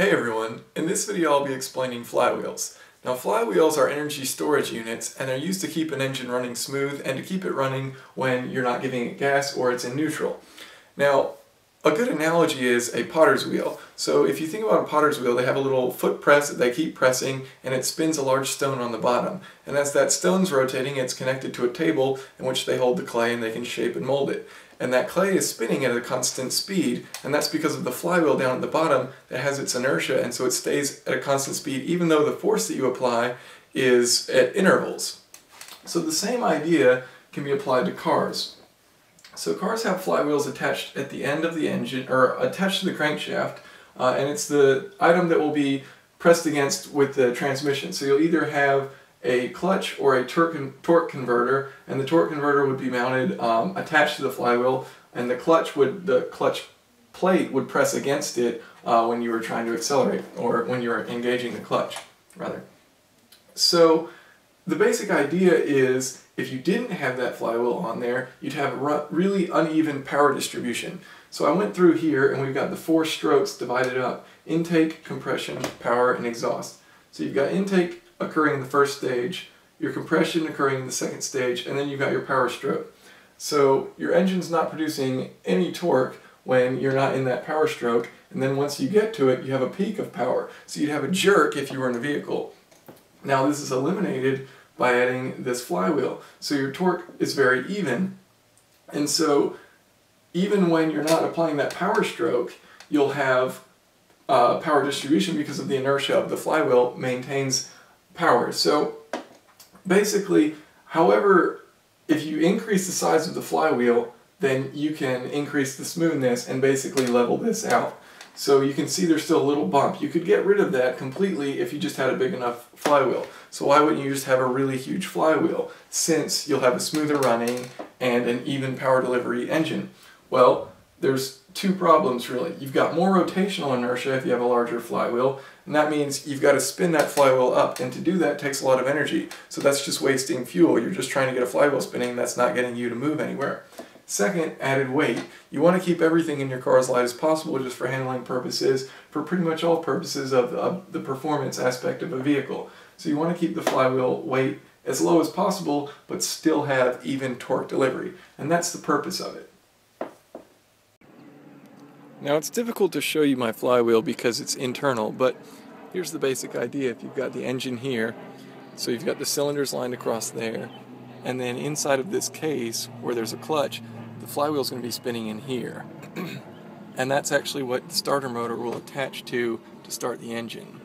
Hey everyone, in this video I'll be explaining flywheels. Now flywheels are energy storage units and they're used to keep an engine running smooth and to keep it running when you're not giving it gas or it's in neutral. Now a good analogy is a potter's wheel. So if you think about a potter's wheel, they have a little foot press that they keep pressing and it spins a large stone on the bottom. And as that stone's rotating, it's connected to a table in which they hold the clay and they can shape and mold it. And that clay is spinning at a constant speed, and that's because of the flywheel down at the bottom that has its inertia, and so it stays at a constant speed even though the force that you apply is at intervals. So the same idea can be applied to cars. So cars have flywheels attached at the end of the engine, or attached to the crankshaft, uh, and it's the item that will be pressed against with the transmission. So you'll either have a clutch or a torque converter, and the torque converter would be mounted um, attached to the flywheel, and the clutch would the clutch plate would press against it uh, when you were trying to accelerate, or when you were engaging the clutch, rather. So the basic idea is if you didn't have that flywheel on there, you'd have a really uneven power distribution. So I went through here and we've got the four strokes divided up. Intake, compression, power, and exhaust. So you've got intake occurring in the first stage, your compression occurring in the second stage, and then you've got your power stroke. So your engine's not producing any torque when you're not in that power stroke, and then once you get to it, you have a peak of power. So you'd have a jerk if you were in a vehicle. Now this is eliminated by adding this flywheel. So your torque is very even. And so even when you're not applying that power stroke, you'll have uh, power distribution because of the inertia of the flywheel maintains power. So basically, however, if you increase the size of the flywheel, then you can increase the smoothness and basically level this out. So you can see there's still a little bump. You could get rid of that completely if you just had a big enough flywheel. So why wouldn't you just have a really huge flywheel since you'll have a smoother running and an even power delivery engine? Well, there's two problems really. You've got more rotational inertia if you have a larger flywheel, and that means you've got to spin that flywheel up, and to do that takes a lot of energy. So that's just wasting fuel. You're just trying to get a flywheel spinning that's not getting you to move anywhere. Second, added weight. You want to keep everything in your car as light as possible just for handling purposes, for pretty much all purposes of, of the performance aspect of a vehicle. So you want to keep the flywheel weight as low as possible, but still have even torque delivery. And that's the purpose of it. Now it's difficult to show you my flywheel because it's internal, but here's the basic idea. If you've got the engine here, so you've got the cylinders lined across there, and then inside of this case where there's a clutch, the flywheel is going to be spinning in here. and that's actually what the starter motor will attach to to start the engine.